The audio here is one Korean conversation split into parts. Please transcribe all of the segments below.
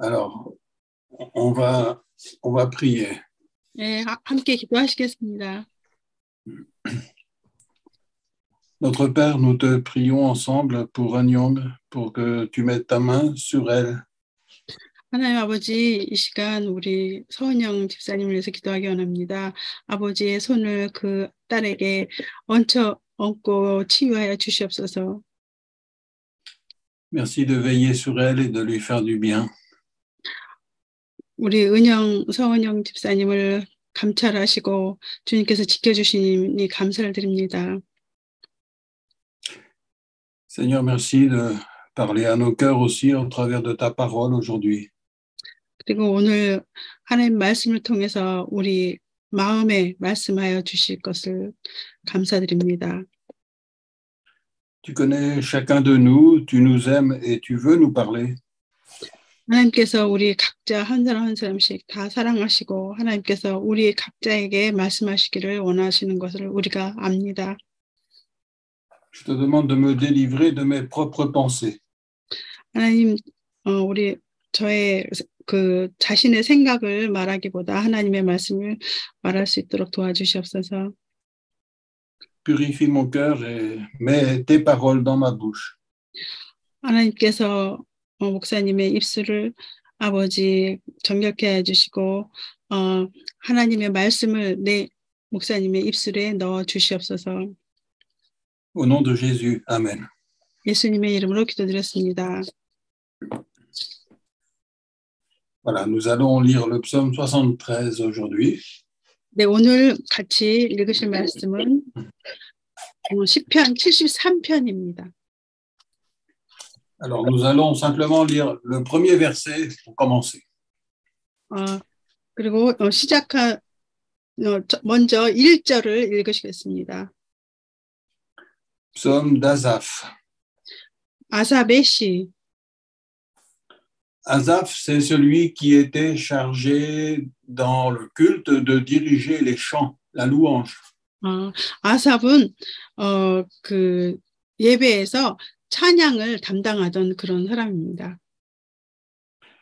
Alors, on va, on va prier. 네, 하- 함께 기도하시겠습니다. Notre Père, nous te prions ensemble pour Anyong, pour que tu mettes ta main sur elle, 하나님 아버지, 이 시간 우리 서은영 집사님을 위해서 기도하기 원합니다. 아버지의 손을 그 딸에게 얹혀 얹고 치유하여 주시옵소서. Merci de veiller sur elle et de lui faire du bien. 우리 은영, 서은영 집사님을 감찰하시고 주님께서 지켜주시니 감사를 드립니다. Seigneur, merci de parler à nos cœurs aussi au travers de ta parole aujourd'hui. 그리고 오늘 하나님 말씀을 통해서 우리 마음에 말씀하여 주실 것을 감사드립니다. Tu connais chacun de nous, tu nous aimes et tu veux nous parler. 하나님께서 우리 각자 한 사람 한 사람씩 다 사랑하시고 하나님께서 우리 각자에게 말씀하시기를 원하시는 것을 우리가 압니다. Je te demande de me délivrer de mes propres pensées. 하나님, 어, 우리 저의 그 자신의 생각을 말하기보다 하나님의 말씀을 말할 수 있도록 도와주시옵소서. Purifie mon cœur et mets tes paroles dans ma bouche. 하나님께서 어, 목사님의 입술을 아버지 정결케 해주시고 어, 하나님의 말씀을 내 목사님의 입술에 넣어 주시옵소서. Au nom de Jésus, Amen. 예수님의 이름으로 기도드렸습니다. Voilà, nous allons lire le psaume 73 aujourd'hui. 네, 오늘 같이 읽으실 말씀은 어, 시편 73편입니다. Alors, nous allons simplement lire le premier verset pour commencer. 어, 그리고 어, 시작한 어, 저- 먼저 1절을 읽으시겠습니다. Psaume d'Azaph. 아삽의 시. Azaph, c'est celui qui était chargé dans le culte de diriger les chants, la louange. 어, 아삽은 어, 그 예배에서 찬양을 담당하던 그런 사람입니다.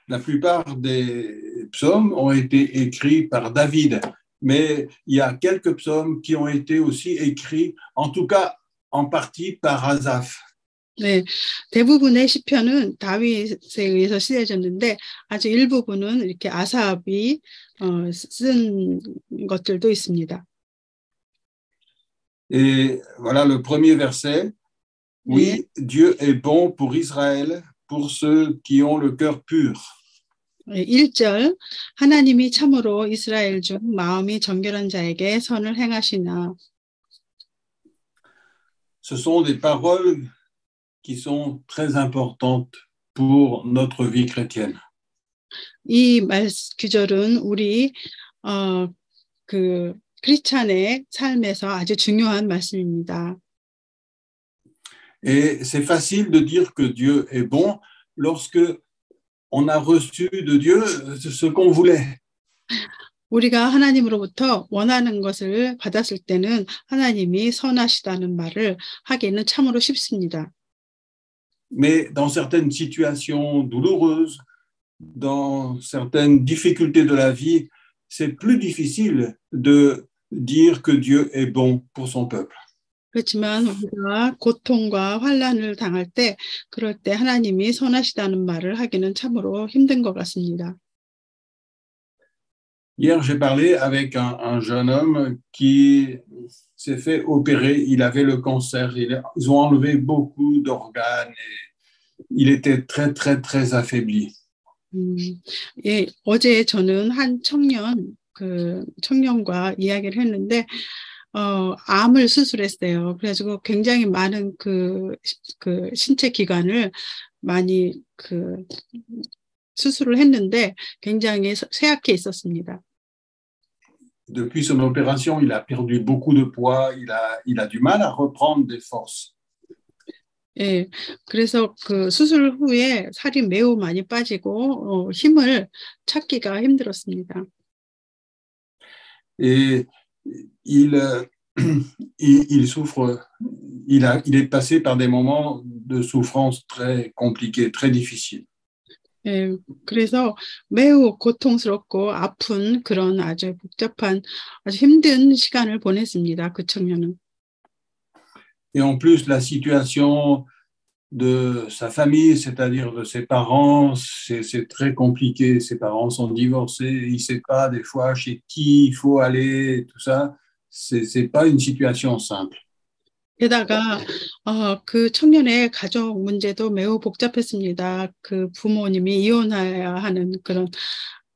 La plupart des psaumes ont été écrits par David, mais il y a quelques psaumes qui ont été aussi écrits, en tout cas en partie par Azaph. 네, 대부분의 시편은 다윗에 의해서 쓰여졌는데 아주 일부분은 이렇게 아삽이 어, 쓴 것들도 있습니다. Et voilà le premier verset. Oui, Dieu est bon pour Israël, pour ceux qui ont le cœur pur. 네, 1절 하나님이 참으로 이스라엘 중 마음이 정결한 자에게 선을 행하시나 Ce sont des paroles qui sont très importantes pour notre vie chrétienne. 이 말, 규절은 우리 어, 그 크리스찬의 삶에서 아주 중요한 말씀입니다. Et c'est facile de dire que Dieu est bon lorsque on a reçu de Dieu ce qu'on voulait. 우리가 하나님으로부터 원하는 것을 받았을 때는 하나님이 선하시다는 말을 하기는 참으로 쉽습니다. Mais dans certaines situations douloureuses, dans certaines difficultés de la vie, c'est plus difficile de dire que Dieu est bon pour son peuple. 그렇지만 우리가 고통과 환란을 당할 때 그럴 때 하나님이 선하시다는 말을 하기는 참으로 힘든 것 같습니다. Hier, j'ai parlé avec un, un jeune homme qui s'est fait opérer. Il avait le cancer. Il- ils ont enlevé beaucoup d'organes. et Il était très, très, très affaibli. 음, 예, 어제 저는 한 청년, 그 청년과 이야기를 했는데, 어, 암을 수술했어요. 그래가지고 굉장히 많은 그, 그 신체 기관을 많이 그 수술을 했는데 굉장히 쇠- 쇠약해 있었습니다. Depuis son opération, il a perdu beaucoup de poids. Il a, il a du mal à reprendre des forces. 예, 그래서 그 수술 후에 살이 매우 많이 빠지고, 어, 힘을 찾기가 힘들었습니다. Et il, euh, il, il souffre, il, a, il est passé par des moments de souffrance très compliqués, très difficiles. 예, 그래서 매우 고통스럽고 아픈 그런 아주 복잡한 아주 힘든 시간을 보냈습니다. 그 청년은. Et en plus, la situation de sa famille, c'est-à-dire de ses parents, c'est c'est très compliqué. Ses parents sont divorcés, il ne sait pas des fois chez qui il faut aller, tout ça. C'est c'est pas une situation simple. 게다가 어, 그 청년의 가족 문제도 매우 복잡했습니다. 그 부모님이 이혼해야 하는 그런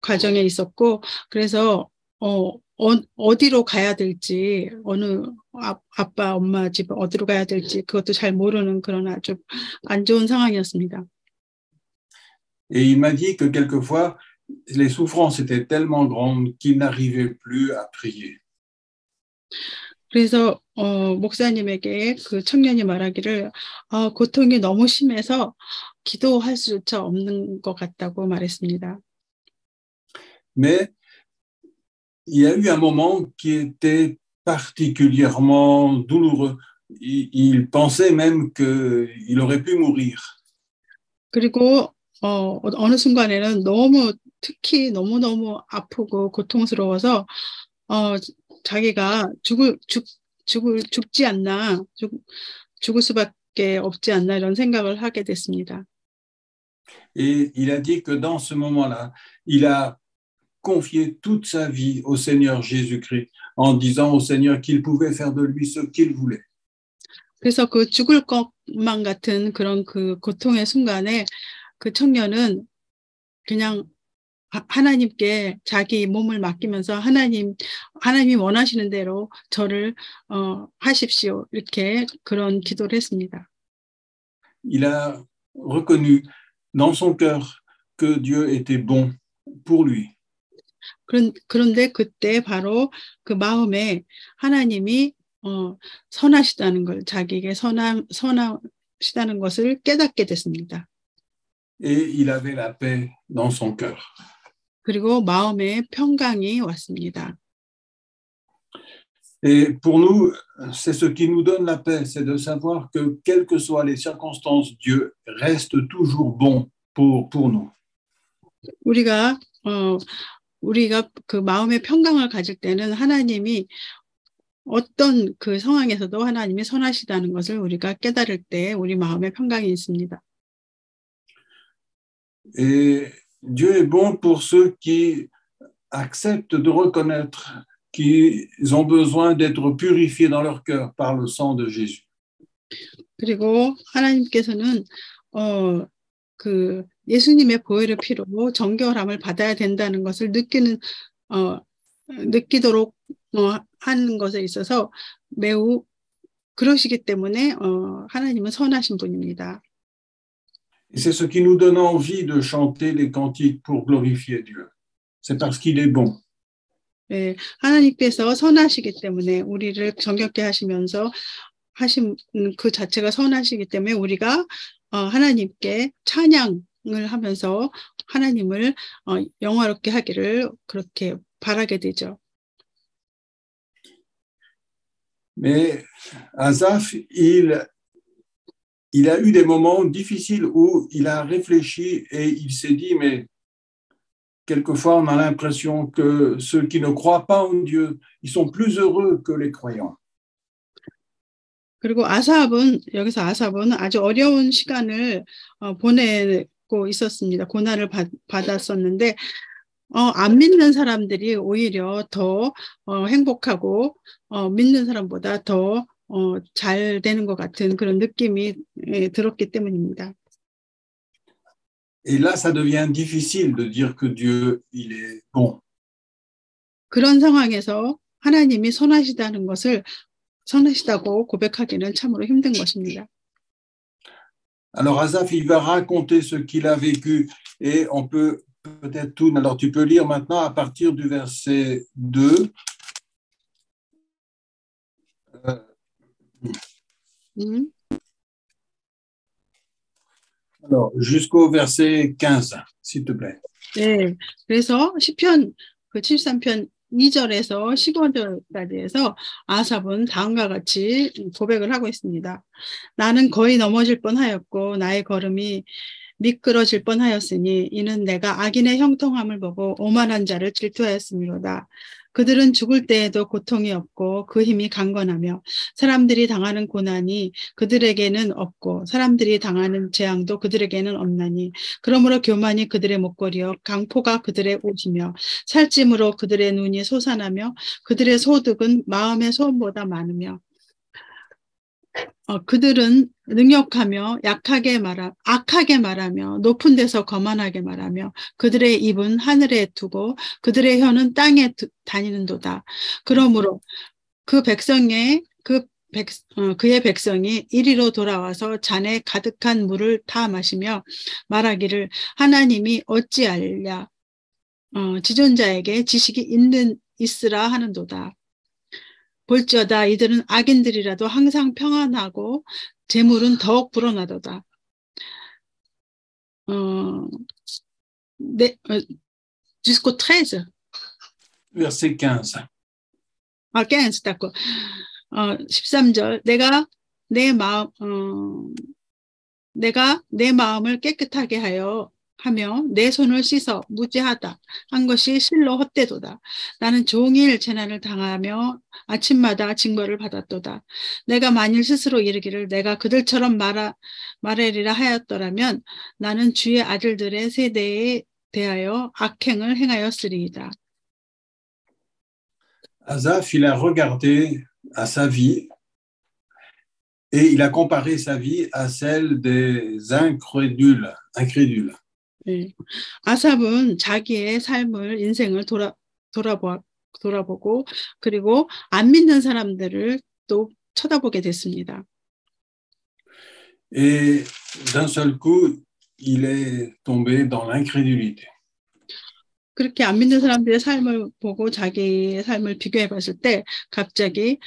과정에 있었고 그래서 어, 어 어 디로 가야 될지 어느 아, 아빠 엄마 집 어디로 가야 될지 그것도 잘 모르는 그런 아주 안 좋은 상황이었습니다. Et il m'a dit que quelquefois, les souffrances étaient tellement grandes qu'il n'arrivait plus à prier. 그래서 어, 목사님에게 그 청년이 말하기를 어, 고통이 너무 심해서 기도할 수조차 없는 것 같다고 말했습니다. Mais il y a eu un moment qui était particulièrement douloureux. Il, il pensait même qu'il aurait pu mourir. 그리고 어, 어느 순간에는 너무 특히 너무너무 아프고 고통스러워서 어, 자기가 죽을 죽 죽을 죽지 않나 죽, 죽을 수밖에 없지 않나 이런 생각을 하게 됐습니다. Et il a dit que dans ce moment-là, il a confié toute sa vie au Seigneur Jésus-Christ en disant au Seigneur qu'il pouvait faire de lui ce qu'il voulait. 그래서 그 죽을 것만 같은 그런 그 고통의 순간에 그 청년은 그냥 하- 하나님께 자기 몸을 맡기면서 하나님 하나님이 원하시는 대로 저를 어, 하십시오 이렇게 그런 기도를 했습니다. Il a reconnu dans son cœur que Dieu était bon pour lui. 그런 그런데 그때 바로 그 마음에 하나님이 어, 선하시다는 걸 자기에게 선함 선하시다는 것을 깨닫게 됐습니다. Et il avait la paix dans son cœur. 그리고 마음에 평강이 왔습니다. Et pour nous, c'est ce qui nous donne la paix, c'est de savoir que quelles que soient les circonstances, Dieu reste toujours bon pour, pour nous. 우리가 어 우리가 그 마음의 평강을 가질 때는 하나님이 어떤 그 상황에서도 하나님이 선하시다는 것을 우리가 깨달을 때 우리 마음에 평강이 있습니다. Et Dieu est bon pour ceux qui acceptent de reconnaître qu'ils ont besoin d'être purifiés dans leur cœur par le sang de Jésus. 그리고 하나님께서는 어 그 예수님의 보혈의 피로 정결함을 받아야 된다는 것을 느끼는 어 느끼도록 어, 하는 것에 있어서 매우 그러시기 때문에 어 하나님은 선하신 분입니다. Et c'est ce qui nous donne envie de chanter les cantiques pour glorifier Dieu. C'est parce qu'il est bon. 예, 하나님께서 선하시기 때문에 우리를 정결케 하시면서 하신 그 자체가 선하시기 때문에 우리가 어, 하나님께 찬양을 하면서 하나님을 어, 영화롭게 하기를 그렇게 바라게 되죠. Mais Asaph, il, il a eu des moments difficiles où il a réfléchi et il s'est dit, mais quelquefois on a l'impression que ceux qui ne croient pas en Dieu, ils sont plus heureux que les croyants. 그리고 아삽은 여기서 아삽은 아주 어려운 시간을 어, 보내고 있었습니다. 고난을 받, 받았었는데 어, 안 믿는 사람들이 오히려 더 어, 행복하고 어, 믿는 사람보다 더 어, 잘 되는 것 같은 그런 느낌이 예, 들었기 때문입니다. Et là, ça devient difficile de dire que Dieu, il est bon. 그런 상황에서 하나님이 선하시다는 것을 선하시다고 고백하기는 참으로 힘든 것입니다. Alors Asaph, il va raconter ce qu'il a vécu et on peut peut-être tout. Alors tu peux lire maintenant à partir du verset 2. Euh, 음, alors jusqu'au verset 15, s'il te plaît. 네, 그래서 시편 그 73편 2절에서 15절까지 해서 아삽은 다음과 같이 고백을 하고 있습니다. 나는 거의 넘어질 뻔하였고 나의 걸음이 미끄러질 뻔하였으니 이는 내가 악인의 형통함을 보고 오만한 자를 질투하였음이로다. 그들은 죽을 때에도 고통이 없고 그 힘이 강건하며 사람들이 당하는 고난이 그들에게는 없고 사람들이 당하는 재앙도 그들에게는 없나니 그러므로 교만이 그들의 목걸이요 강포가 그들의 옷이며 살찜으로 그들의 눈이 솟아나며 그들의 소득은 마음의 소음보다 많으며 어, 그들은 능욕하며 약하게 말하, 악하게 말하며 높은 데서 거만하게 말하며 그들의 입은 하늘에 두고 그들의 혀는 땅에 두, 다니는도다. 그러므로 그 백성의 그 백, 어, 그의 백성이 이리로 돌아와서 잔에 가득한 물을 다 마시며 말하기를 하나님이 어찌 알랴 어, 지존자에게 지식이 있는 있으라 하는도다. 볼지어다 이들은 악인들이라도 항상 평안하고 재물은 더욱 불어나도다. 어, 네, 어, jusqu'au 13. Verset 15. 아, 15, d'accord. 어, 13절. 내가 내 마음, 어, 내가 내 마음을 깨끗하게 하여 하며 내 손을 씻어 무지하다 한 것이 실로 헛되도다. 나는 종일 재난을 당하며 아침마다 징벌을 받았도다. 내가 만일 스스로 이르기를 내가 그들처럼 말하, 말하리라 하였더라면 나는 주의 아들들의 세대에 대하여 악행을 행하였으리이다. Asaph, il a regardé à sa vie et il a comparé sa vie à celle des incrédules. incrédules. 네. 아삽은 자기의 삶을 인생을 돌아 돌아보 돌아보고 그리고 안 믿는 사람들을 또 쳐다보게 됐습니다. Et d'un seul coup, il est tombé dans l'incrédulité. 그렇게 안 믿는 사람들의 삶을 보고 자기의 삶을 비교해 봤을 때 갑자기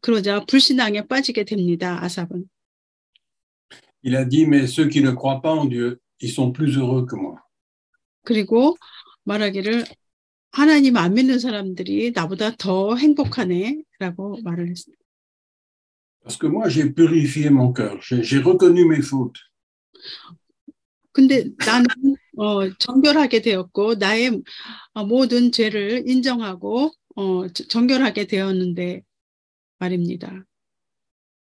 그러자 불신앙에 빠지게 됩니다. 아삽은. Il a dit, mais ceux qui ne croient pas en Dieu, ils sont plus heureux que moi. 그리고 말하기를 하나님 안 믿는 사람들이 나보다 더 행복하네라고 말을 했습니다. Parce que moi, j'ai purifié mon cœur, j'ai reconnu mes fautes. 근데 나는 어, 정결하게 되었고 나의 어, 모든 죄를 인정하고 어, 저- 정결하게 되었는데 말입니다.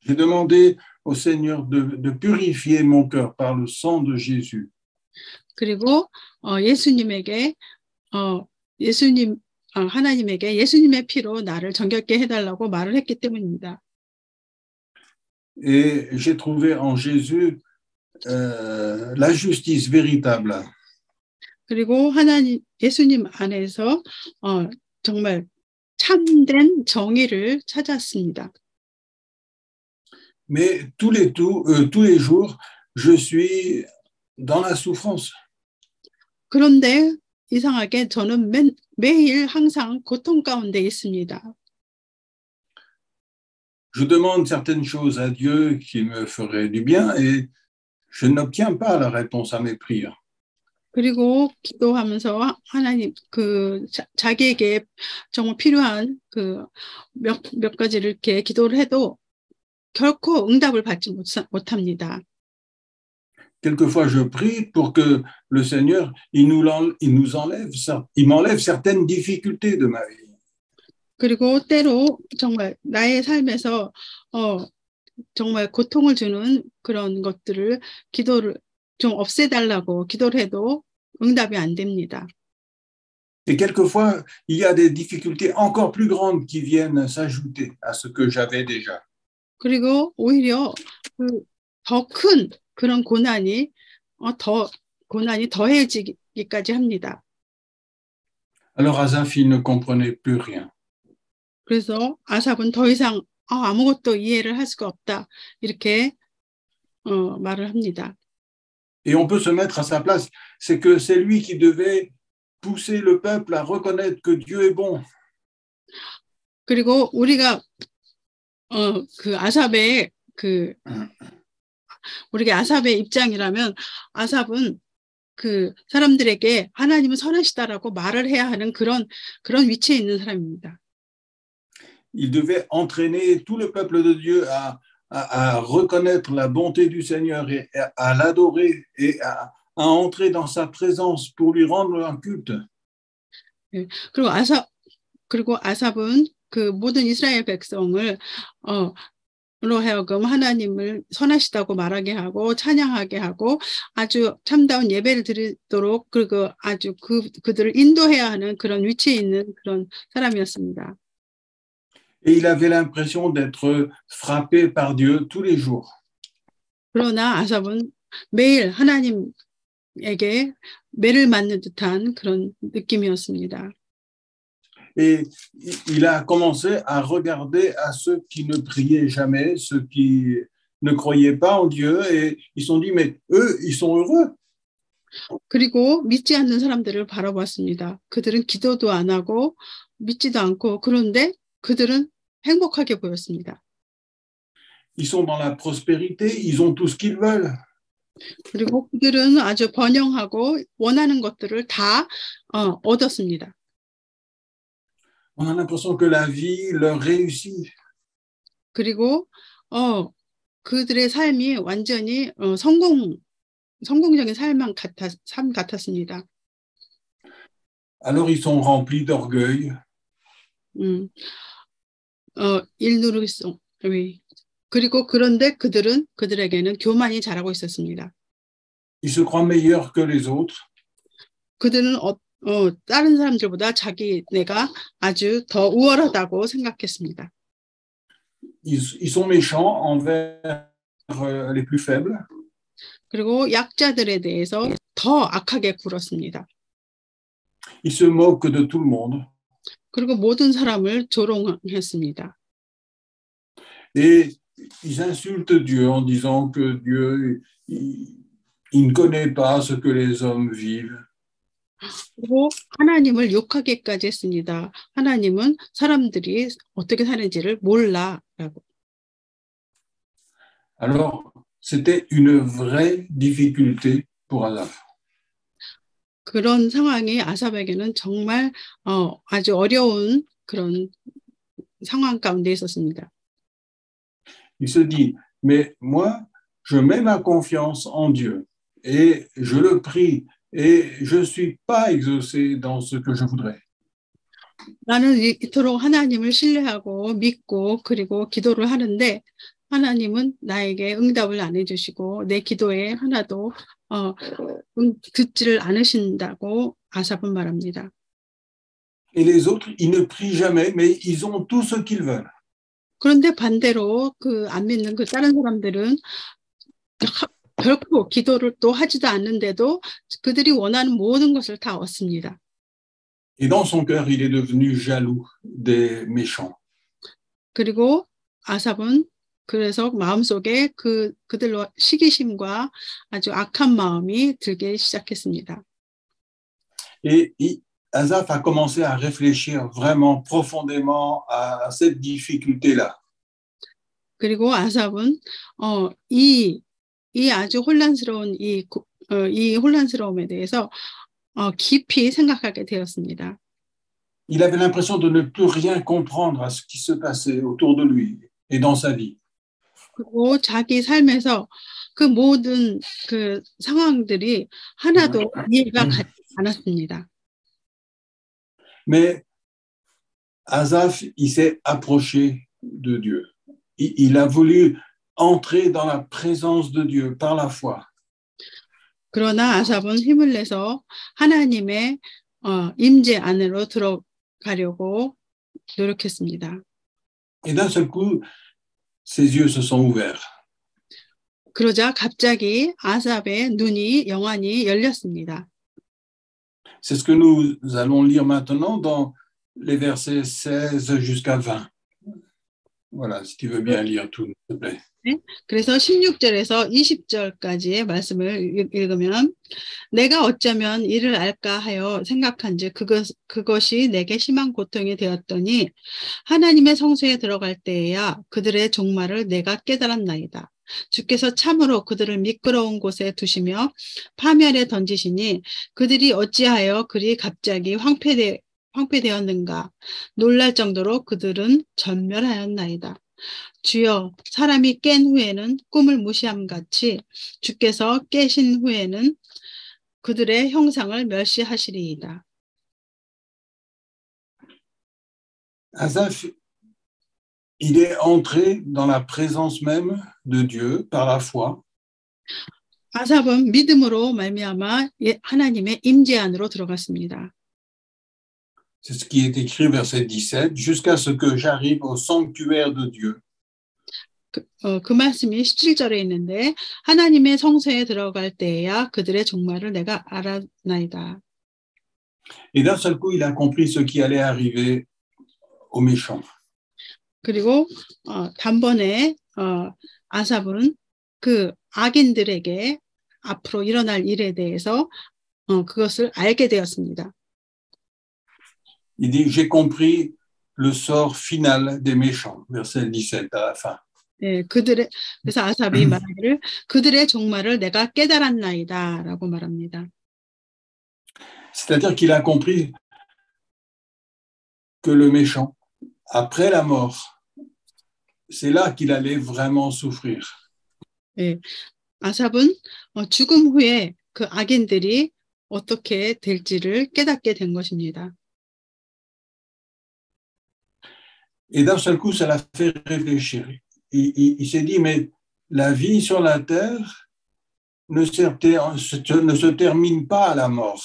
J'ai demandé au Seigneur de, de purifier mon cœur par le sang de Jésus. 그리고 어, 예수님에게 어, 예수님 어, 하나님에게 예수님의 피로 나를 정결케 해달라고 말을 했기 때문입니다. Et j'ai trouvé en Jésus euh, la justice véritable. 그리고 하나님 예수님 안에서 어, 정말 참된 정의를 찾았습니다. Mais tous les, tout- euh, tous les jours, je suis dans la souffrance. 그런데 이상하게 저는 매, 매일 항상 고통 가운데 있습니다. Je demande certaines choses à Dieu qui me feraient du bien et je n'obtiens pas la réponse à mes prières. 그리고 기도하면서 하나님 그 자, 자기에게 정말 필요한 그 몇 몇 가지를 이렇게 기도를 해도 결코 응답을 받지 못, 못합니다. Quelquefois, je prie pour que le Seigneur, il nous, il nous enlève ça, il m'enlève certaines difficultés de ma vie. 그리고 때로 정말 나의 삶에서 어 정말 고통을 주는 그런 것들을 기도를 좀 없애달라고 기도를 해도 응답이 안 됩니다. Et quelquefois, il y a des difficultés encore plus grandes qui viennent s'ajouter à ce que j'avais déjà. 그리고 오히려 그 더 큰 그런 고난이 어, 더 고난이 더해지기까지 합니다. Alors Asaph, ne comprenait plus rien. 그래서 아삽은 더 이상 아, 아무것도 이해를 할 수가 없다 이렇게 어, 말을 합니다. Et on peut se mettre à sa place. C'est que c'est lui qui devait pousser le peuple à reconnaître que Dieu est bon. 그리고 우리가 어, 그 아삽의 그 우리가 아삽의 입장이라면 아삽은 그 사람들에게 하나님은 선하시다라고 말을 해야 하는 그런 그런 위치에 있는 사람입니다. Il devait entraîner tout le peuple de Dieu à, à, à reconnaître la bonté du Seigneur et à, à l'adorer et à, à entrer dans sa présence pour lui rendre un culte. 그리고 아삽 그리고 아삽은 그 모든 이스라엘 백성을 어, 로 하여금 하나님을 선하시다고 말하게 하고 찬양하게 하고 아주 참다운 예배를 드리도록 그리고 아주 그 그들을 인도해야 하는 그런 위치에 있는 그런 사람이었습니다. Et il avait l'impression d'être frappé par Dieu tous les jours. 그러나 아삽은 매일 하나님에게 매를 맞는 듯한 그런 느낌이었습니다. Et il a commencé à regarder à ceux qui ne priaient jamais, ceux qui ne croyaient pas en Dieu, et ils se sont dit, mais eux, ils sont heureux. 그리고 믿지 않는 사람들을 바라봤습니다. 그들은 기도도 안 하고 믿지도 않고 그런데 그들은 행복하게 보였습니다. Ils sont dans la prospérité, ils ont tout ce qu'ils veulent. 그리고 그들은 아주 번영하고 원하는 것들을 다 어, 얻었습니다. On a l'impression que la vie leur réussit. 그리고 어 그들의 삶이 완전히 어, 성공 성공적인 삶만 같았 삶 같았습니다. Alors ils sont remplis d'orgueil, 음, 어 일누르성 위. 그리고 그런데 그들은 그들에게는 교만이 자라고 있었습니다. ils se croient meilleurs que les autres, 그들은 어, 어, 다른 사람들보다 자기네가 아주 더 우월하다고 생각했습니다. ils, ils sont méchants envers euh, les plus faibles, 그리고 약자들에 대해서 더 악하게 굴었습니다. ils se moquent de tout le monde. 그리고 모든 사람을 조롱했습니다. Et ils insultent Dieu en disant que Dieu, il, il ne connaît pas ce que les hommes vivent. 그리고 하나님을 욕하기까지 했습니다. 하나님은 사람들이 어떻게 사는지를 몰라라고. Alors, c'était une vraie difficulté pour Asaph. 그런 상황이 아삽에게는 정말 어, 아주 어려운 그런 상황 가운데 있었습니다. Il se dit, mais moi, je mets ma confiance en Dieu et je le prie et je ne suis pas exaucé dans ce que je voudrais. 나는 이- 이토록 하나님을 신뢰하고 믿고 그리고 기도를 하는데 하나님은 나에게 응답을 안 해주시고 내 기도에 하나도 어, 응, 듣지를 않으신다고 아삽은 말합니다. Et les autres, ils ne prient jamais, mais ils ont tout ce qu'ils veulent. 그런데 반대로 그 안 믿는 그 다른 사람들은 하- 결코 기도를 또 하지도 않는데도 그들이 원하는 모든 것을 다 얻습니다. Et dans son cœur, il est devenu jaloux des méchants. 그리고 아삽은 그래서 마음속에 그 그들로 시기심과 아주 악한 마음이 들기 시작했습니다. Et il- Asaph a commencé à réfléchir vraiment profondément à cette difficulté-là. 그리고 아삽은 어, 이, 이 아주 혼란스러운 이, 고- 어, 이 혼란스러움에 대해서 어, 깊이 생각하게 되었습니다. Il avait l'impression de ne plus rien comprendre à ce qui se passait autour de lui et dans sa vie. 그리고 자기 삶에서 그 모든 그 상황들이 하나도 이해가 가지 않았습니다. Mais Asaph, il s'est approché de Dieu. Il, il a voulu entrer dans la présence de Dieu par la foi. 그러나 아삽은 힘을 내서 하나님의 어, 임재 안으로 들어가려고 노력했습니다. Et d'un seul coup, ses yeux se sont ouverts. 그러자 갑자기 아삽의 눈이 영안이 열렸습니다. C'est ce que nous allons lire maintenant dans les versets 16 jusqu'à 20. Voilà, si tu veux bien lire tout, s'il te plaît. 그래서 16절에서 20절까지의 말씀을 읽- 읽으면 내가 어쩌면 이를 알까 하여 생각한즉 그것 그것이 내게 심한 고통이 되었더니 하나님의 성소에 들어갈 때에야 그들의 종말을 내가 깨달았나이다. 주께서 참으로 그들을 미끄러운 곳에 두시며 파멸에 던지시니 그들이 어찌하여 그리 갑자기 황폐되, 황폐되었는가 놀랄 정도로 그들은 전멸하였나이다. 주여 사람이 깬 후에는 꿈을 무시함 같이 주께서 깨신 후에는 그들의 형상을 멸시하시리이다. Asaph, il est entré dans la présence même de Dieu par la foi. 아삽은 믿음으로 말미암아 예- 하나님의 임재 안으로 들어갔습니다. C'est ce qui est écrit verset 17, jusqu'à ce que j'arrive au sanctuaire de Dieu. 그, 어, 그 말씀이 17절에 있는데 하나님의 성소에 들어갈 때에야 그들의 종말을 내가 알았나이다. Et d'un seul coup, il a compris ce qui allait arriver aux méchants. 그리고 어, 단번에 어, 아삽은 그 악인들에게 앞으로 일어날 일에 대해서 어, 그것을 알게 되었습니다. Il dit, j'ai compris le sort final des méchants, verset 17 à la fin. 예, 그들의 그래서 아삽이 말하기를 그들의 종말을 내가 깨달았나이다라고 말합니다. C'est-à-dire qu'il a compris que le méchant, après la mort, c'est là qu'il allait vraiment souffrir. 예, 아삽은 어, 죽음 후에 그 악인들이 어떻게 될지를 깨닫게 된 것입니다. Et d'un seul coup, ça l'a fait réfléchir. Il, il- il s'est dit, mais la vie sur la terre ne, se ne se termine pas à la mort.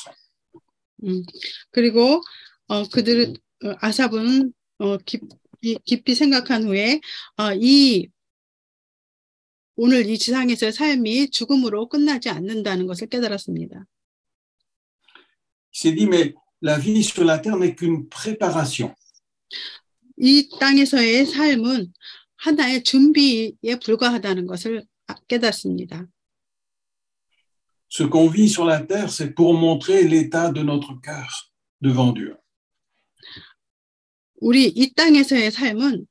음, 그리고 어, 그들은 어, 아삽은 어, 깊이, 깊이 생각한 후에 어, 이 오늘 이 지상에서의 삶이 죽음으로 끝나지 않는다는 것을 깨달았습니다. Il s'est dit, mais la vie sur la terre n'est qu'une préparation. 이 땅에서의 삶은 하나의 준비에 불과하다는 것을 아- 깨닫습니다. Ce qu'on vit sur la terre, c'est pour montrer l'état de notre cœur devant Dieu. 우리 이 땅에서의 삶은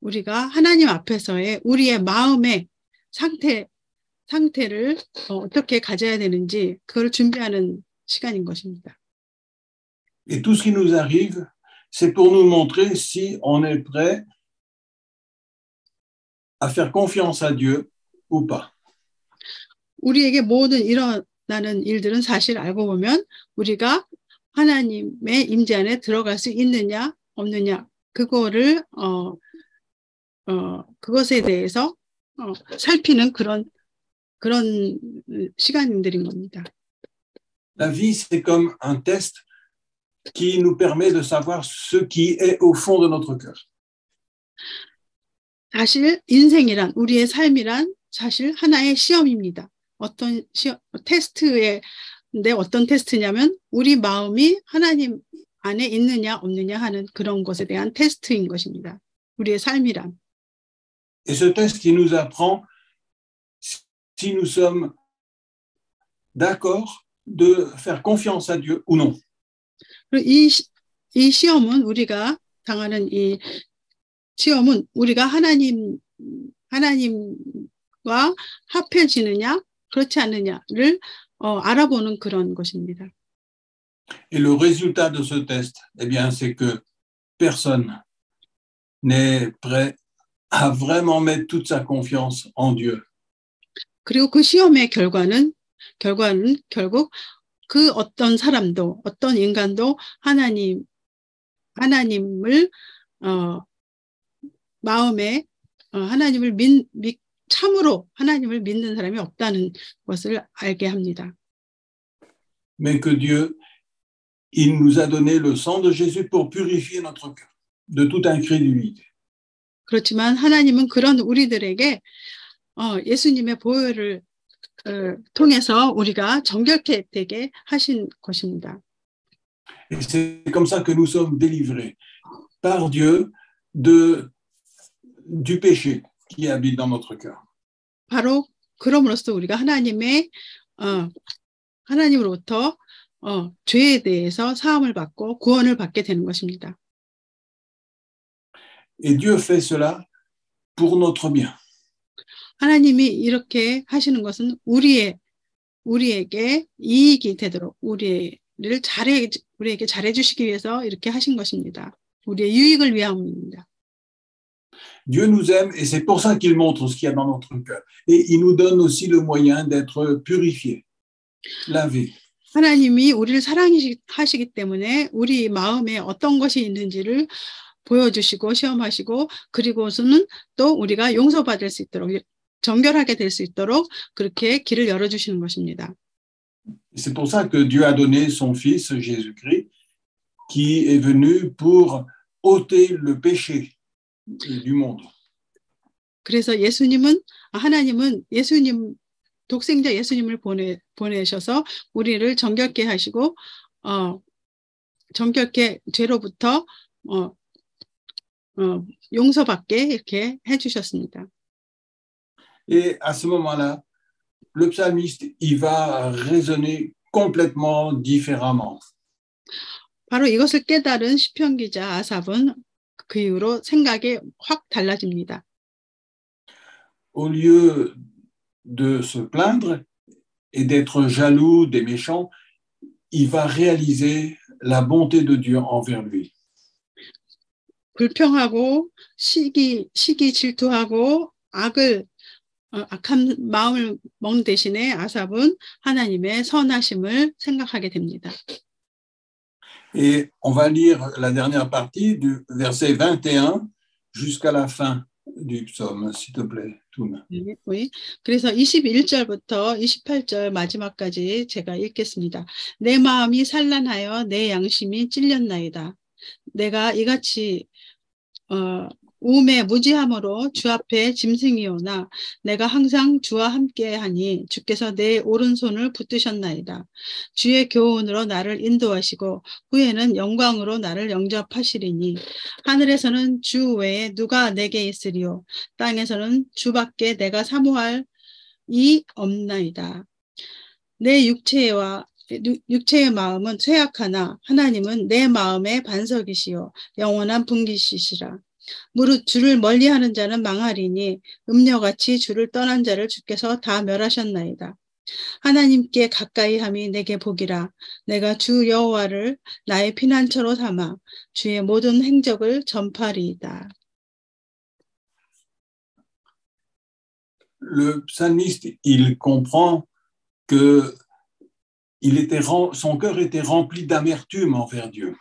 우리가 하나님 앞에서의 우리의 마음의 상태 상태를 어, 어떻게 가져야 되는지 그걸 준비하는 시간인 것입니다. Et tout ce qui nous arrive, c'est pour nous montrer si on est prêt à faire confiance à Dieu ou pas. 우리에게 모든 일어나는 일들은 사실 알고 보면 우리가 하나님의 임재 안에 들어갈 수 있느냐 없느냐 그거를 어, 어 그것에 대해서 어, 살피는 그런 그런 시간들인 겁니다. La vie, c'est comme un test qui nous permet de savoir ce qui est au fond de notre cœur. 사실 인생이란 우리의 삶이란 사실 하나의 시험입니다. 어떤 시험 테스트에 어떤 테스트냐면 우리 마음이 하나님 안에 있느냐 없느냐 하는 그런 것에 대한 테스트인 것입니다. 우리의 삶이란 Et ce test, il nous apprend si nous sommes d'accord de faire confiance à Dieu ou non. 이, 시- 이 시험은 우리가 당하는 이 시험은 우리가 하나님 하나님과 합해지느냐 그렇지 않느냐를 어, 알아보는 그런 것입니다. Et le résultat de ce test, eh bien, c'est que personne n'est prêt à vraiment mettre toute sa confiance en Dieu. 그리고 그 시험의 결과는 결과는 결국 그 어떤 사람도 어떤 인간도 하나님 하나님을 어 마음에 어, 하나님을 믿, 믿 참으로 하나님을 믿는 사람이 없다는 것을 알게 합니다. Mais que Dieu, il nous a donné le sang de Jésus pour purifier notre cœur de toute incrédulité. 그렇지만 하나님은 그런 우리들에게 어, 예수님의 보혈을 어, 통해서 우리가 정결케 되게 하신 것입니다. Et c'est comme ça que nous sommes délivrés par Dieu de, du péché qui habite dans notre cœur. 바로 그럼으로써 우리가 하나님의 어, 하나님으로부터 어, 죄에 대해서 사함을 받고 구원을 받게 되는 것입니다. Et Dieu fait cela pour notre bien. 하나님이 이렇게 하시는 것은 우리의 우리에게 이익이 되도록 우리를 잘해 우리에게 잘해 주시기 위해서 이렇게 하신 것입니다. 우리의 유익을 위함입니다. Dieu nous aime et c'est pour ça qu'il montre ce qu'il y a dans notre cœur. Et il nous donne aussi le moyen d'être purifiés, lavés. 하나님이 우리를 사랑하시기 때문에 우리 마음에 어떤 것이 있는지를 보여주시고 시험하시고 그리고서는 또 우리가 용서받을 수 있도록 정결하게 될 수 있도록 그렇게 길을 열어주시는 것입니다. C'est pour ça que Dieu a donné son Fils Jésus-Christ qui est venu pour ôter le péché du monde. 그래서 예수님은 하나님은 예수님 독생자 예수님을 보내 보내셔서 우리를 정결케 하시고 어 정결케 죄로부터 어, 어 용서받게 이렇게 해 주셨습니다. Et à ce moment-là, le psalmiste, il va raisonner complètement différemment. 바로 이것을 깨달은 시편 기자 아삽은 그 이후로 생각이 확 달라집니다. Au lieu de se plaindre et d'être jaloux des méchants, il va réaliser la bonté de Dieu envers lui. 불평하고 시기 시기 질투하고 악을 악한 마음을 먹는 대신에 아삽은 하나님의 선하심을 생각하게 됩니다. Et on va lire la dernière partie du verset 21 jusqu'à la fin du psaume, s'il te plaît, Toun. Oui. 그래서 21절부터 28절 마지막까지 제가 읽겠습니다. 내 마음이 산란하여 내 양심이 찔렸나이다. 내가 이같이 어, 우음의 무지함으로 주 앞에 짐승이오나 내가 항상 주와 함께하니 주께서 내 오른손을 붙드셨나이다. 주의 교훈으로 나를 인도하시고 후에는 영광으로 나를 영접하시리니 하늘에서는 주 외에 누가 내게 있으리요 땅에서는 주밖에 내가 사모할 이 없나이다. 내 육체와 육체의 마음은 쇠약하나 하나님은 내 마음의 반석이시요 영원한 분기시시라. 무릇 주를 멀리하는 자는 망하리니 음녀같이 주를 떠난 자를 주께서 다 멸하셨나이다. 하나님께 가까이 함이 내게 복이라 내가 주 여호와를 나의 피난처로 삼아 주의 모든 행적을 전파리이다. Le psalmiste, il comprend que il était, son cœur était rempli d'amertume envers Dieu.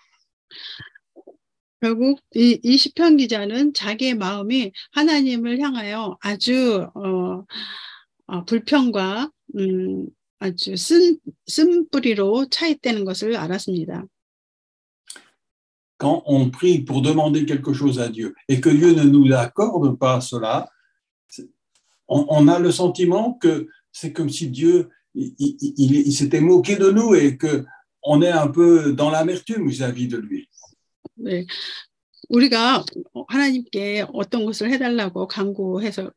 결국 이, 이 시편 기자는 자기의 마음이 하나님을 향하여 아주 어, 어, 불평과 음, 아주 쓴, 쓴뿌리로 차 있다는 것을 알았습니다. Quand on prie pour demander quelque chose à Dieu et que Dieu ne nous accorde pas cela, on, on a le sentiment que c'est comme si Dieu il, il, il, il s'était moqué de nous et que on est un peu dans l'amertume vis-à-vis de lui. 네. 우리가 하나님께 어떤 것을 해달라고 강구해서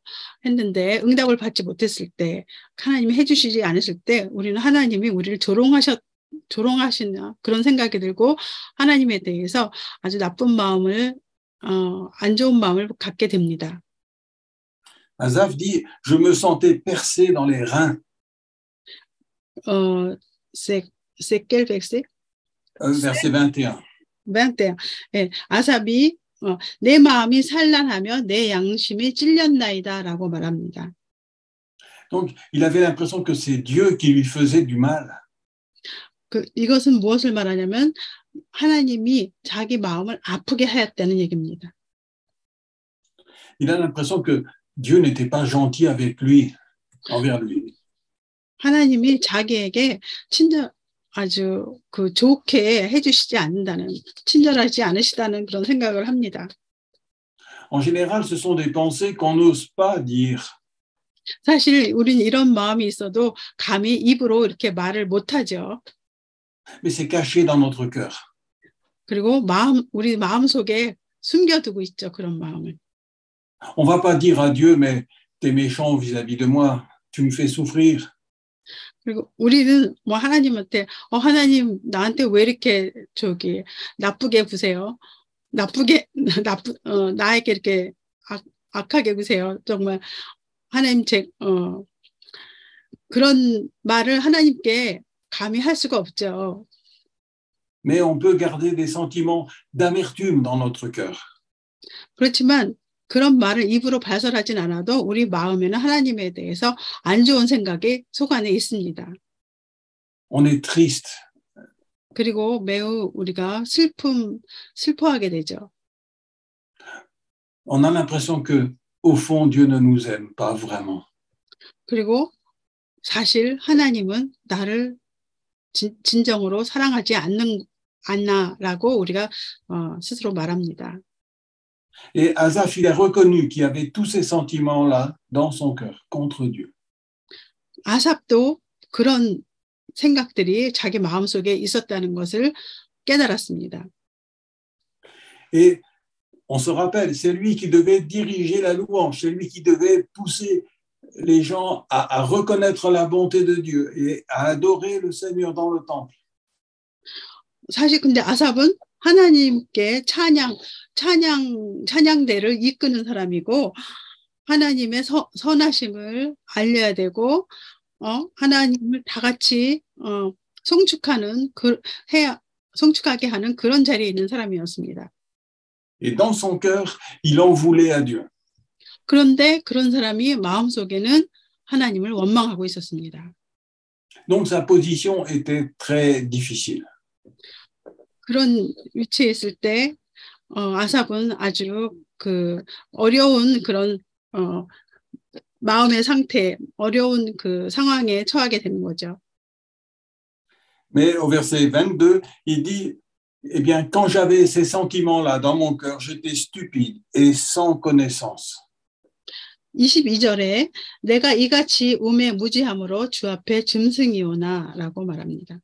했는데 응답을 받지 못했을 때 하나님이 해주시지 않으실 때 우리는 하나님이 우리를 조롱하셨 조롱하시나 그런 생각이 들고 하나님에 대해서 아주 나쁜 마음을 어, 안 좋은 마음을 갖게 됩니다. Asaph dit, je me sentais percé dans les reins. 어, c'est c'est quel verset? Verset 21. 21. 예, 아삽이 어, 내 마음이 산란하며 내 양심이 찔렸나이다라고 말합니다. Donc, il avait l'impression que c'est Dieu qui lui faisait du mal. 그 이것은 무엇을 말하냐면 하나님이 자기 마음을 아프게 하였다는 얘기입니다. Il a l'impression que Dieu n'était pas gentil avec lui, envers lui. 하나님이 자기에게 친절 아주 그 좋게 해주시지 않는다는 친절하지 않으시다는 그런 생각을 합니다. En général, ce sont des pensées qu'on n'ose pas dire. 사실 우리는 이런 마음이 있어도 감히 입으로 이렇게 말을 못 하죠. Mais c'est caché dans notre cœur. 그리고 마음 우리 마음 속에 숨겨두고 있죠 그런 마음을. On va pas dire à Dieu, mais t'es méchant vis-à-vis de moi, tu me fais souffrir. 그리고 우리는 뭐 하나님한테 어 하나님 나한테 왜 이렇게 저기 나쁘게 구세요? 나쁘게 나쁘 어 나에게 이렇게 악, 악하게 구세요. 정말 하나님 제어 그런 말을 하나님께 감히 할 수가 없죠. Mais on peut garder des sentiments d'amertume dans notre cœur. 그렇지만 그런 말을 입으로 발설하진 않아도 우리 마음에는 하나님에 대해서 안 좋은 생각이 속 안에 있습니다. On est triste. 그리고 매우 우리가 슬픔, 슬퍼하게 되죠. On a l'impression que, au fond, Dieu ne nous aime pas vraiment. 그리고 사실 하나님은 나를 진, 진정으로 사랑하지 않는 않나라고 우리가 어, 스스로 말합니다. Et Asaph, il a reconnu qu'il y avait tous ces sentiments-là dans son cœur contre Dieu. 아삽도 그런 생각들이 자기 마음속에 있었다는 것을 깨달았습니다. Et on se rappelle, c'est lui qui devait diriger la louange, c'est lui qui devait pousser les gens à, à reconnaître la bonté de Dieu et à adorer le Seigneur dans le temple. 사실 근데 아삽은 하나님께 찬양, 찬양, 찬양대를 이끄는 사람이고 하나님의 서, 선하심을 알려야 되고 어, 하나님을 다 같이 어, 송축하는 그 해야 송축하게 하는 그런 자리에 있는 사람이었습니다. Et dans son cœur, il en voulait à Dieu. 그런데 그런 사람이 마음속에는 하나님을 원망하고 있었습니다. Donc sa position était très difficile. 그런 위치에 있을 때 어, 아삽은 아주 그 어려운 그런 어, 마음의 상태, 어려운 그 상황에 처하게 되는 거죠. Mais au verset 22, il dit, eh bien, quand j'avais ces sentiments-là dans mon cœur, j'étais stupide et sans connaissance. 22절에 내가 이같이 우매 무지함으로 주 앞에 짐승이오나라고 말합니다.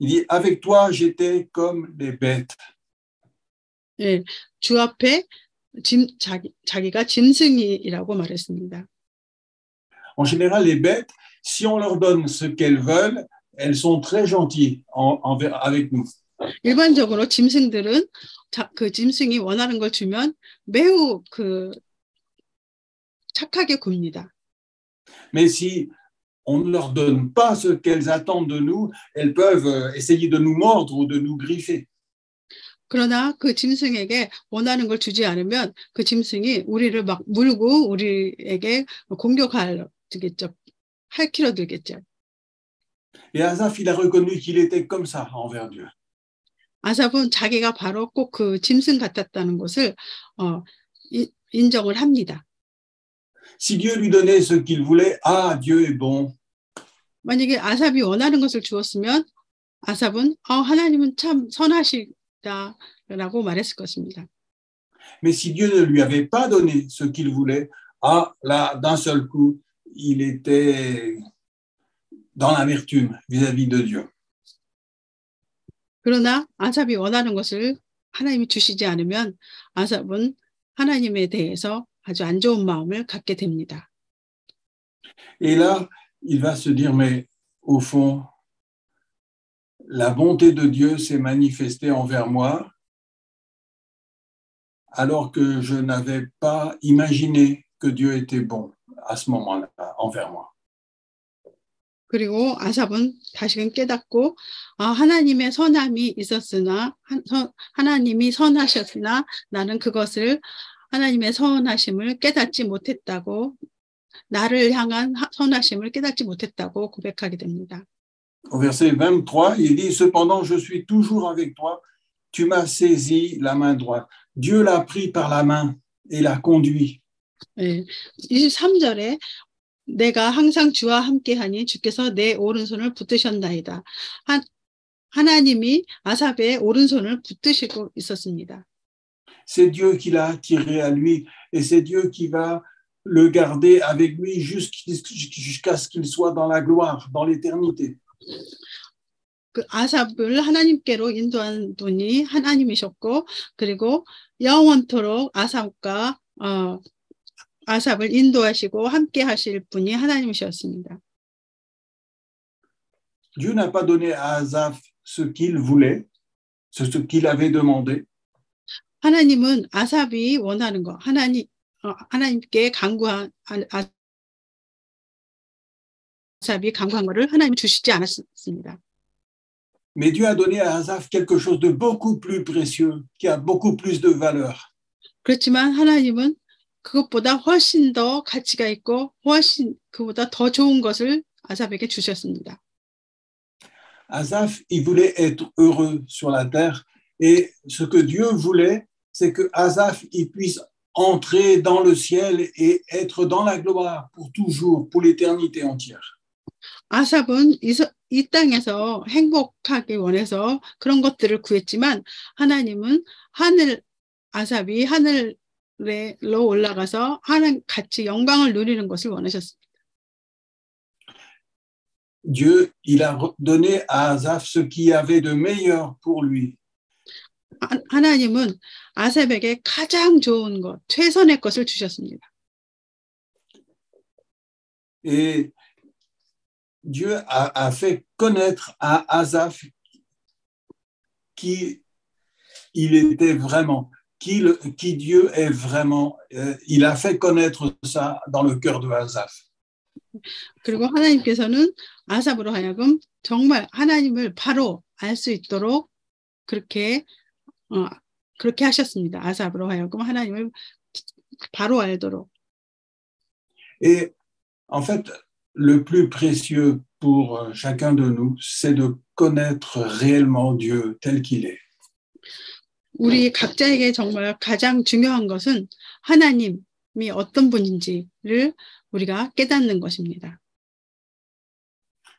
Il dit, avec toi, j'étais comme les bêtes. 예, 주 앞에 짐, 자기, 자기가 짐승이라고 말했습니다. En général, les bêtes, si on leur donne ce qu'elles veulent, elles sont très gentilles en- envers- avec nous. 일반적으로 짐승들은 자, 그 짐승이 원하는 걸 주면 매우 그 착하게 굽니다. Mais si on ne leur donne pas ce qu'elles attendent de nous, elles peuvent euh, essayer de nous mordre ou de nous griffer. 그러나 그 짐승에게 원하는 걸 주지 않으면 그 짐승이 우리를 막 물고 우리에게 공격할 들겠죠. 할키러 들겠죠. Et Asaph, il a reconnu qu'il était comme ça envers Dieu. 아삽은 자기가 바로 꼭 그 짐승 같았다는 것을 어, 이- 인정을 합니다. Si Dieu lui donnait ce qu'il voulait, ah, Dieu est bon. 만약에 아삽이 원하는 것을 주었으면 아삽은 어, 하나님은 참 선하시다라고 말했을 것입니다. Mais si Dieu ne lui avait pas donné ce qu'il voulait, ah, là, d'un seul coup, il était dans l'amertume vis-à-vis de Dieu. 그러나 아삽이 원하는 것을 하나님이 주시지 않으면 아삽은 하나님에 대해서 아주 안 좋은 마음을 갖게 됩니다. Et là, il va se dire, mais au fond, la bonté de Dieu s'est manifestée envers moi alors que je n'avais pas imaginé que Dieu était bon à ce moment-là envers moi. 그리고 아삽은 다시금 깨닫고 아, 하나님의 선함이 있었으나 한- 서- 하나님이 선하셨으나 나는 그것을 하나님의 선하심을 깨닫지 못했다고 나를 향한 하- 선하심을 깨닫지 못했다고 고백하게 됩니다. Au verset 23, il dit, Cependant, je suis toujours avec toi, tu m'as saisi la main droite. Dieu l'a pris par la main et l'a conduit. 예, 23절에 내가 항상 주와 함께하니 주께서 내 오른손을 붙드셨나이다. 한, 하나님이 아삽의 오른손을 붙드시고 있었습니다. C'est Dieu qui l'a attiré à lui et c'est Dieu qui va le garder avec lui jusqu'- jusqu'à ce qu'il soit dans la gloire, dans l'éternité. 그 아삽을 하나님께로 인도한 분이 하나님이셨고 그리고 영원토록 아삽과 어, 아삽을 인도하시고 함께 하실 분이 하나님이셨습니다. Dieu n'a pas donné à Asaph ce qu'il voulait, ce qu'il avait demandé, 하나님은 아삽이 원하는 거 하나님 어, 하나님께 강구한 아- 아삽이 강구한 것을 하나님 주시지 않았습니다. mais Dieu a donné à Asaph quelque chose de beaucoup plus précieux, qui a beaucoup plus de valeur. 그렇지만 하나님은 그것보다 훨씬 더 가치가 있고 훨씬 그보다 더 좋은 것을 아삽에게 주셨습니다. Asaph, il voulait être heureux sur la terre. Et ce que Dieu voulait, c'est que Asaph, il puisse entrer dans le ciel et être dans la gloire pour toujours, pour l'éternité entière. 아삽은 이, 서- 이 땅에서 행복하게 원해서 그런 것들을 구했지만 하나님은 하늘 아삽이 하늘로 올라가서 하나님 같이 영광을 누리는 것을 원하셨습니다. Dieu, il a donné à Asaph ce qu'il y avait de meilleur pour lui. 하- 하나님은 아삽에게 가장 좋은 것, 최선의 것을 주셨습니다. Et Dieu a, a fait connaître à Asaph qui il était vraiment, qui, le- qui Dieu est vraiment. Euh, il a fait connaître ça dans le cœur de Asaph. 그리고 하나님께서는 아삽으로 하여금 정말 하나님을 바로 알 수 있도록 그렇게 어, 그렇게 하셨습니다. 아삽으로 하여금 하나님을 바로 알도록. Et en fait, le plus précieux pour euh, chacun de nous, c'est de connaître réellement Dieu tel qu'il est. 우리 각자에게 정말 가장 중요한 것은 하나님이 어떤 분인지를 우리가 깨닫는 것입니다.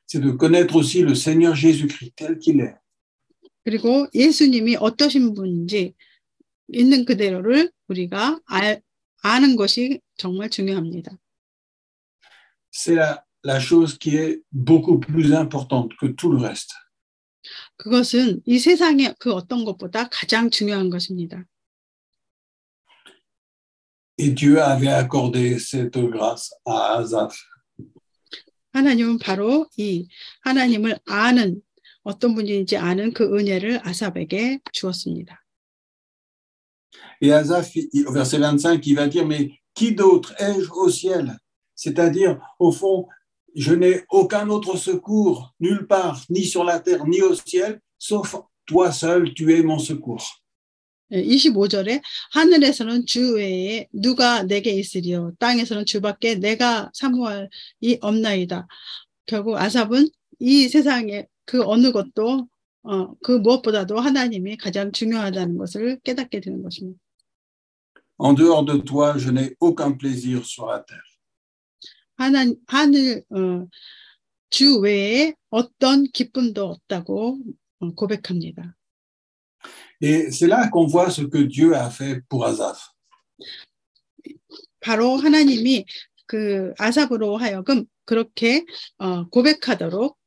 C'est de connaître aussi le Seigneur Jésus-Christ tel qu'il est. 그리고 예수님이 어떠신 분인지 있는 그대로를 우리가 알, 아는 것이 정말 중요합니다. C'est la, la chose qui est beaucoup plus importante que tout le reste. 그것은 이 세상의 그 어떤 것보다 가장 중요한 것입니다. Et Dieu avait accordé cette grâce à Asaph. 하나님은 바로 이 하나님을 아는 어떤 분인지 아는 그 은혜를 아삽에게 주었습니다. Et Asaph, au verset 25, il va dire, mais qui d'autre ai-je au ciel C'est-à-dire, au fond, je n'ai aucun autre secours, nulle part, ni sur la terre, ni au ciel, sauf toi seul, tu es mon secours. 25절에 하늘에서는 주 외에 누가 내게 있으리요 땅에서는 주밖에 내가 사모할 이 없나이다. 결국 아삽은 이 세상에 그 어느 것도 어, 그 무엇보다도 하나님이 가장 중요하다는 것을 깨닫게 되는 것입니다. En dehors de toi, je n'ai aucun plaisir sur la terre. 하나, 하늘 어, 주 외에 어떤 기쁨도 없다고 어, 고백합니다. Et c'est là qu'on voit ce que Dieu a fait pour Asaph. 바로 하나님이 그 아삽으로 하여금 그렇게 어, 고백하도록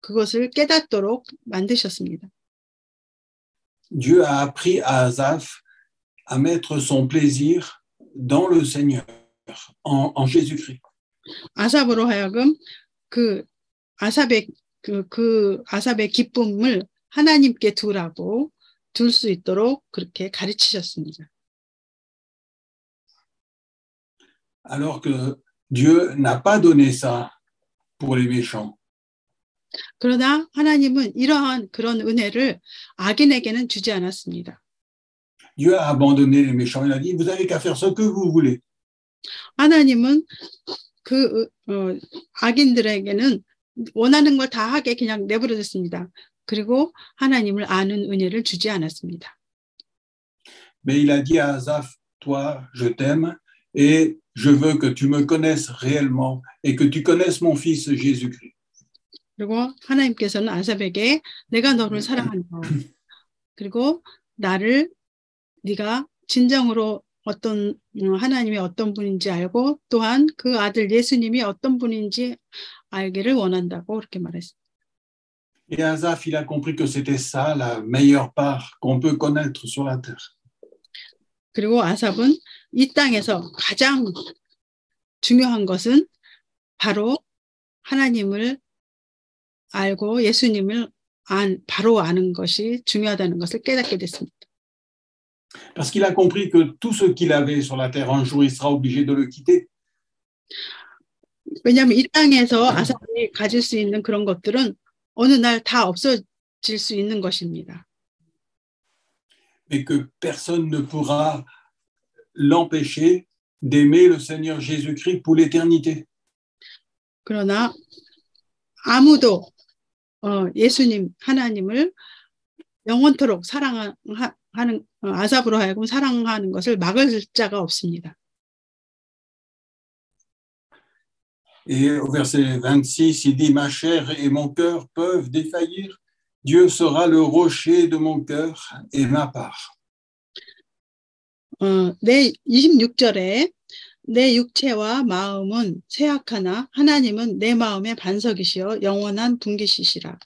그것을 깨닫도록 만드셨습니다. Dieu a appris à Asaph à mettre son plaisir dans le Seigneur, en, en Jésus-Christ. 아삽으로 하여금 그 아삽의 그, 그 아삽의 기쁨을 하나님께 두라고 둘 수 있도록 그렇게 가르치셨습니다. Alors que Dieu n'a pas donné ça pour les méchants. 그러나 하나님은 이러한 그런 은혜를 악인에게는 주지 않았습니다. Dieu a abandonné les méchants. Il a dit, vous avez qu'à faire ce que vous voulez. 하나님은 그 어, 악인들에게는 원하는 걸 다 하게 그냥 내버려 뒀습니다. 그리고 하나님을 아는 은혜를 주지 않았습니다. Mais il a dit à Asaph, toi, je t'aime et je veux que tu me connaisses réellement et que tu connaisses mon fils Jésus-Christ. 그리고 하나님께서는 아삽에게 내가 너를 사랑한다. 그리고 나를 네가 진정으로 어떤 음, 하나님이 어떤 분인지 알고 또한 그 아들 예수님이 어떤 분인지 알기를 원한다고 그렇게 말했습니다. Et Asaph, il a compris que c'était ça la meilleure part qu'on peut connaître sur la terre. 그리고 아삽은 이 땅에서 가장 중요한 것은 바로 하나님을 알고 예수님을 안, 바로 아는 것이 중요하다는 것을 깨닫게 됐습니다. Parce qu'il a compris que tout ce qu'il avait sur la terre, un jour, il sera obligé de le quitter. 왜냐하면 이 땅에서 아삽이 가질 수 있는 그런 것들은 어느 날 다 없어질 수 있는 것입니다. mais que personne ne pourra l'empêcher d'aimer le Seigneur Jésus-Christ pour l'éternité. 그러나 아무도 어, 예수님 하나님을 영원토록 사랑하는 어, 아삽으로 하여금 사랑하는 것을 막을 자가 없습니다. Et au verset 26, il dit, Ma chair et mon cœur peuvent défaillir. Dieu sera le rocher de mon cœur et ma part. 어, 내 26절에 내 육체와 마음은 쇠약하나 하나님은 내 마음의 반석이시여 영원한 분기시시라.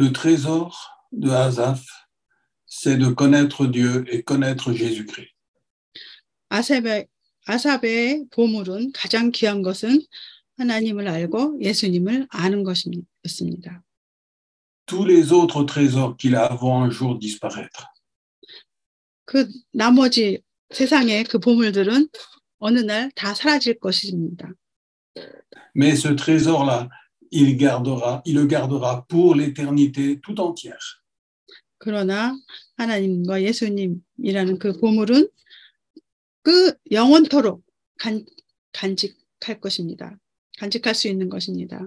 Le trésor de Asaph, c'est de connaître Dieu et connaître Jésus-Christ. 아삽의 아삽의 보물은 가장 귀한 것은 하나님을 알고 예수님을 아는 것이었습니다. Tous les autres trésors qu'il a vont un jour disparaître. 그 나머지 세상의 그 보물들은 어느 날 다 사라질 것입니다. Mais ce trésor-là, il gardera, il le gardera pour l'éternité tout entière. 그러나 하나님과 예수님이라는 그 보물은 그 영원토록 간, 간직할 것입니다. 간직할 수 있는 것입니다.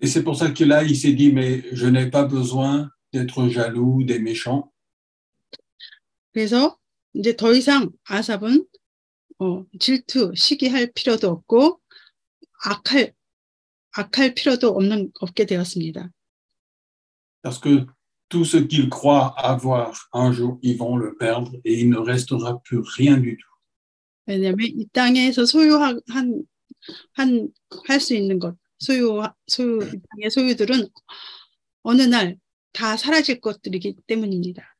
Et c'est pour ça que là, il s'est dit, mais je n'ai pas besoin d'être jaloux des méchants. 그래서 이제 더 이상 아삽은 어, 질투, 시기할 필요도 없고 악할 악할 필요도 없는 없게 되었습니다. Parce que tout ce qu'ils croient avoir un jour, ils vont le perdre et il ne restera plus rien du tout. 왜냐하면 이 땅에서 소유한 한 할 수 있는 것 소유 소유 이 땅의 소유들은 어느 날 다 사라질 것들이기 때문입니다.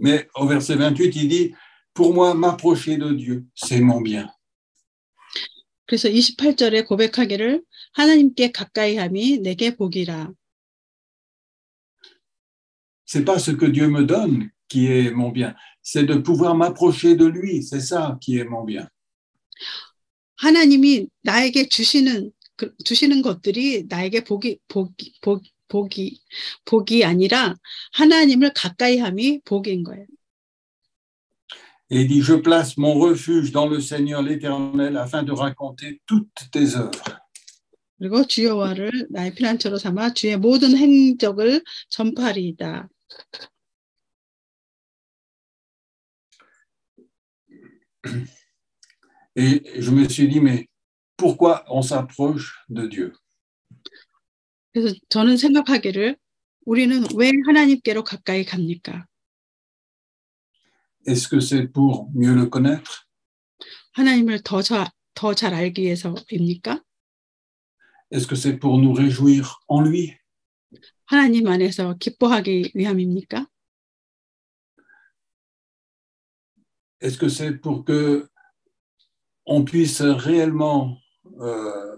Mais au verset 28, il dit, pour moi, m'approcher de Dieu, c'est mon bien. 그래서 28절에 고백하기를 하나님께 가까이 함이 내게 복이라. C'est pas ce que Dieu me donne qui est mon bien, c'est de pouvoir m'approcher de lui, c'est ça qui est mon bien. 하나님이 나에게 주시는 그, 주시는 것들이 나에게 복이 복이 복 복이 복이 아니라 하나님을 가까이 함이 복인 거예요. Et il dit, je place mon refuge dans le Seigneur l'Éternel afin de raconter toutes tes œuvres. 그리고 주 여호와를 나의 피난처로 삼아 주의 모든 행적을 전파하리이다. Et je me suis dit, mais pourquoi on s'approche de Dieu 그래서 저는 생각하기를 우리는 왜 하나님께로 가까이 갑니까? Est-ce que c'est pour mieux le connaître 하나님을 더더 잘 알기 위해서입니까? Est-ce que c'est pour nous réjouir en lui 하나님 안에서 기뻐하기 위함입니까? Est-ce que c'est pour que on puisse réellement euh,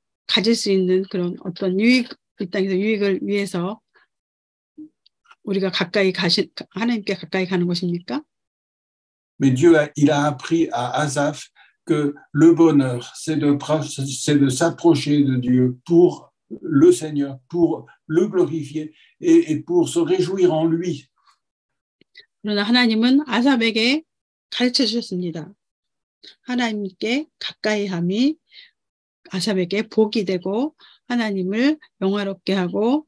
가질 수 있는 그런 어떤 유익 이 땅에서 유익을 위해서 우리가 가까이 가시 하나님께 가까이 가는 것입니까? Mais Dieu, a, il a appris à Asaph que le bonheur, c'est de, c'est de s'approcher de Dieu pour le Seigneur, pour le glorifier et, et pour se réjouir en lui. 그러나 하나님은 아삽에게 가르쳐 주셨습니다. 하나님께 가까이 함이 아삽에게 복이 되고 하나님을 영화롭게 하고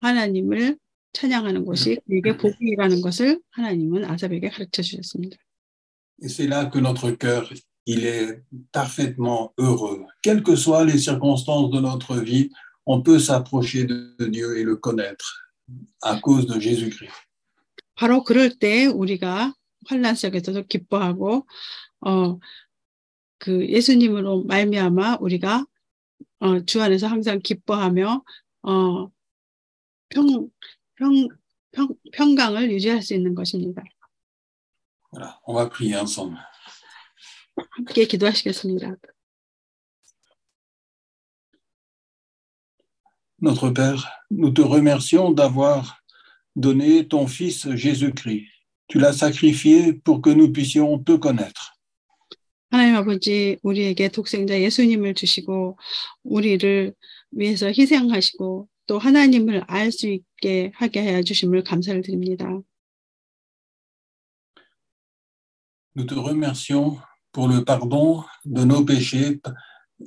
하나님을 찬양하는 것이 그에게 복이라는 것을 하나님은 아삽에게 가르쳐 주셨습니다. Et c'est là que notre cœur, il est parfaitement heureux. Quelles que soient les circonstances de notre vie, on peut s'approcher de Dieu et le connaître à cause de Jésus-Christ. 바로 그럴 때 우리가 환란 속에서도 기뻐하고 어, 그 예수님으로 말미암아 우리가 어, 주 안에서 항상 기뻐하며 어, 평, 평, 평, 평강을 유지할 수 있는 것입니다. On va prier ensemble. 함께 기도하시겠습니다. Notre Père, nous te remercions d'avoir donné ton Fils Jésus-Christ. Tu l'as sacrifié pour que nous puissions te connaître. 하나님 아버지, 우리에게 독생자 예수님을 주시고, 우리를 위해서 희생하시고, 또 하나님을 알 수 있게 하게 하여 주심을 감사를 드립니다. Nous te remercions pour le pardon de nos péchés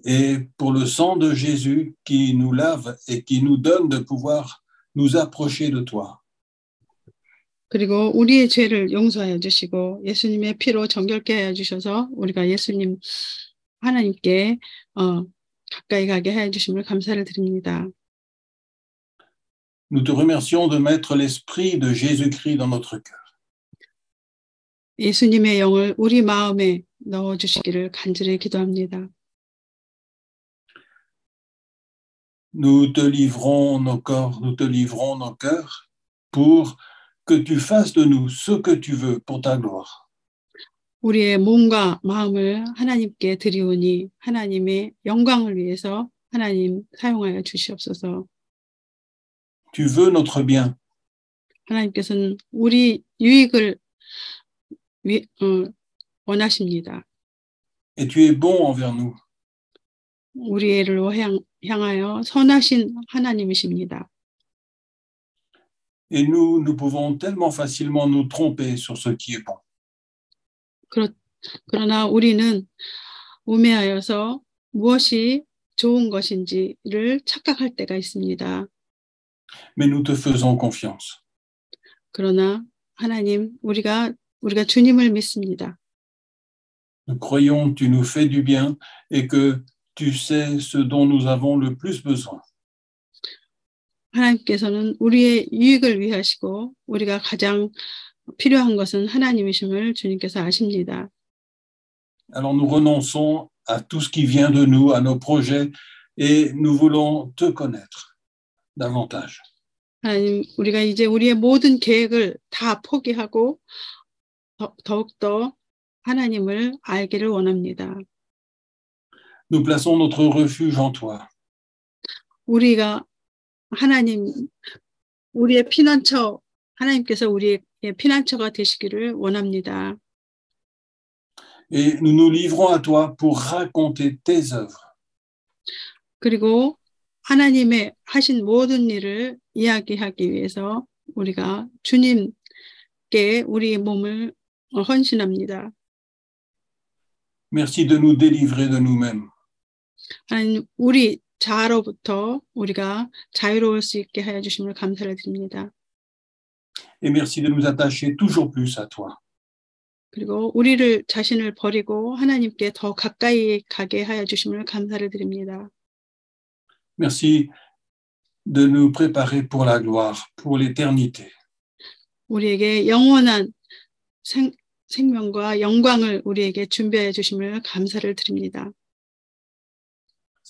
et pour le sang de Jésus qui nous lave et qui nous donne de pouvoir nous approcher de toi. 그리고 우리의 죄를 용서하여 주시고 예수님의 피로 정결케 하여 주셔서 우리가 예수님 하나님께 어, 가까이 가게 하여 주심을 감사를 드립니다. Nous te remercions de mettre l'esprit de Jésus-Christ dans notre cœur. 예수님의 영을 우리 마음에 넣어 주시기를 간절히 기도합니다. Nous te livrons nos corps, nous te livrons nos cœurs pour que tu fasses de nous ce que tu veux pour ta gloire. 우리의 몸과 마음을 하나님께 드리오니 하나님의 영광을 위해서 하나님 사용하여 주시옵소서. Tu veux notre bien. 하나님께서는 우리 유익을 위, 어, 원하십니다. Et tu es bon envers nous. 우리를 향, 향하여 선하신 하나님이십니다. Et nous, nous pouvons tellement facilement nous tromper sur ce qui est bon. 그렇, 그러나 우리는 우매하여서 무엇이 좋은 것인지를 착각할 때가 있습니다. Mais nous te faisons confiance. 그러나 하나님, 우리가 우리가 주님을 믿습니다. Nous croyons que tu nous fais du bien et que tu sais ce dont nous avons le plus besoin. 하나님께서는 우리의 유익을 위하시고 우리가 가장 필요한 것은 하나님이심을 주님께서 아십니다. Alors nous renonçons à tout ce qui vient de nous, à nos projets, et nous voulons te connaître davantage. 하나님, 우리가 이제 우리의 모든 계획을 다 포기하고 더, 더욱더 하나님을 알기를 원합니다. Nous plaçons notre refuge en toi. 우리가 하나님, 우리의 피난처, 하나님께서 우리의 피난처가 되시기를 원합니다. Et nous nous livrons à toi pour raconter tes œuvres. 그리고 하나님의 하신 모든 일을 이야기하기 위해서 우리가 주님께 우리 몸을 헌신합니다. Merci de nous délivrer de nous-mêmes. 하나님, 우리 자아로부터 우리가 자유로울 수 있게 하여 주심을 감사를 드립니다. Et merci de nous attacher toujours plus à toi. 그리고 우리를 자신을 버리고 하나님께 더 가까이 가게 하여 주심을 감사를 드립니다. Merci de nous préparer pour la gloire, pour l'éternité. 우리에게 영원한 생, 생명과 영광을 우리에게 준비해 주심을 감사를 드립니다.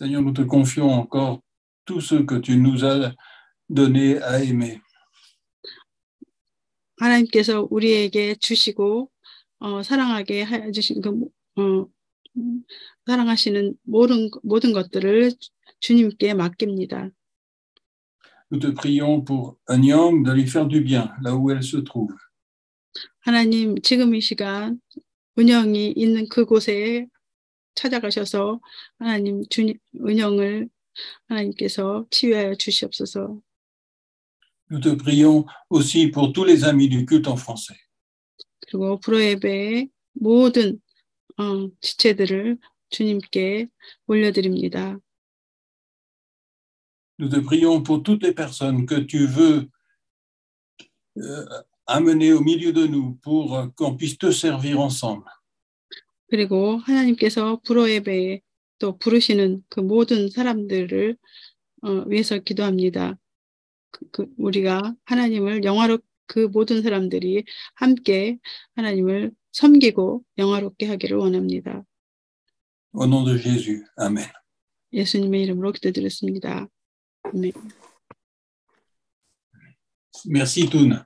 Seigneur, nous te confions encore tout ce que tu nous as donné à aimer. 하나님께서 우리에게 주시고 어, 사랑하게 하여 주신 그 어, 사랑하시는 모든 모든 것들을 주님께 맡깁니다. Nous te prions pour Agnam de lui faire du bien là où elle se trouve. 하나님 지금 이 시간 은영이 있는 그곳에 찾아가셔서 하나님 주님 은영을 하나님께서 치유하여 주시옵소서. Nous te prions aussi pour tous les amis du culte en français. 그리고 프로예배의 모든 어, 지체들을 주님께 올려드립니다. Nous te prions pour toutes les personnes que tu veux euh, amener au milieu de nous pour euh, qu'on puisse te servir ensemble. 그리고 하나님께서 프로예배에 또 부르시는 그 모든 사람들을 어, 위해서 기도합니다. 그, 그 우리가 하나님을 영화로 그 모든 사람들이 함께 하나님을 섬기고 영화롭게 하기를 원합니다. Au nom de Jésus. Amen. 예수님의 이름으로 기도드렸습니다. 아멘. Merci, Toun.